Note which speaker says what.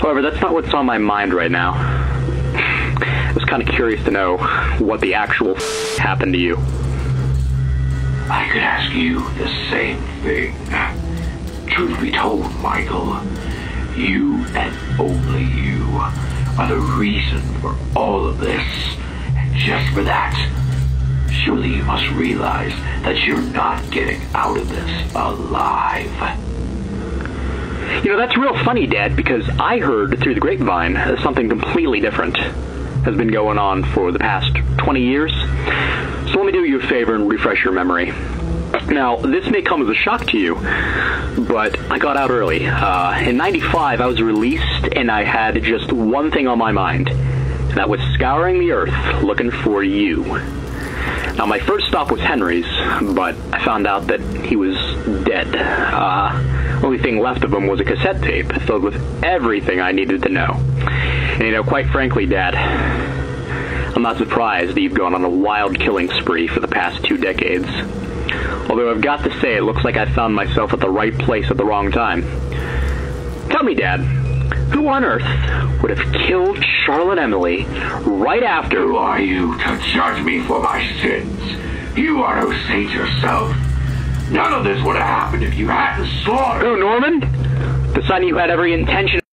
Speaker 1: However, that's not what's on my mind right now. I was kind of curious to know what the actual f- happened to you.
Speaker 2: I could ask you the same thing. Truth be told, Michael, you and only you are the reason for all of this. And just for that, surely you must realize that you're not getting out of this alive.
Speaker 1: You know, that's real funny, Dad, because I heard through the grapevine something completely different has been going on for the past 20 years. So let me do you a favor and refresh your memory. Now, this may come as a shock to you, but I got out early. Uh, in 95, I was released, and I had just one thing on my mind. And that was scouring the earth looking for you. Now, my first stop was Henry's, but I found out that he was dead. Only thing left of them was a cassette tape filled with everything I needed to know. And you know, quite frankly, Dad, I'm not surprised that you've gone on a wild killing spree for the past two decades. Although I've got to say, it looks like I found myself at the right place at the wrong time. Tell me, Dad, who on earth would have killed Charlotte Emily right after?
Speaker 2: Who are you to judge me for my sins? You are no saint yourself. None of this would have happened if you hadn't slaughtered.
Speaker 1: Who, Norman? The son you had every intention